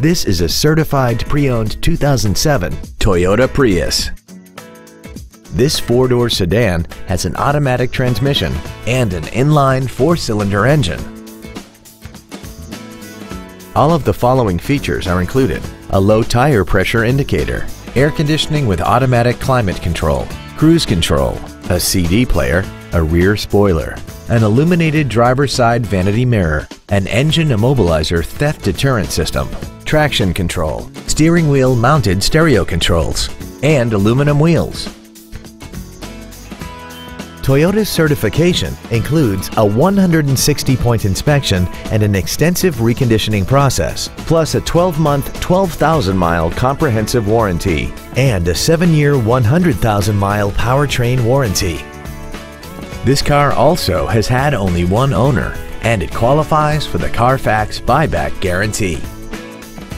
This is a certified pre-owned 2007 Toyota Prius. This four-door sedan has an automatic transmission and an inline four-cylinder engine. All of the following features are included. A low tire pressure indicator, air conditioning with automatic climate control, cruise control, a CD player, a rear spoiler, an illuminated driver's side vanity mirror, an engine immobilizer theft deterrent system, traction control, steering wheel mounted stereo controls, and aluminum wheels. Toyota's certification includes a 160-point inspection and an extensive reconditioning process, plus a 12-month, 12,000-mile comprehensive warranty and a 7-year, 100,000-mile powertrain warranty. This car also has had only one owner and it qualifies for the Carfax buyback guarantee.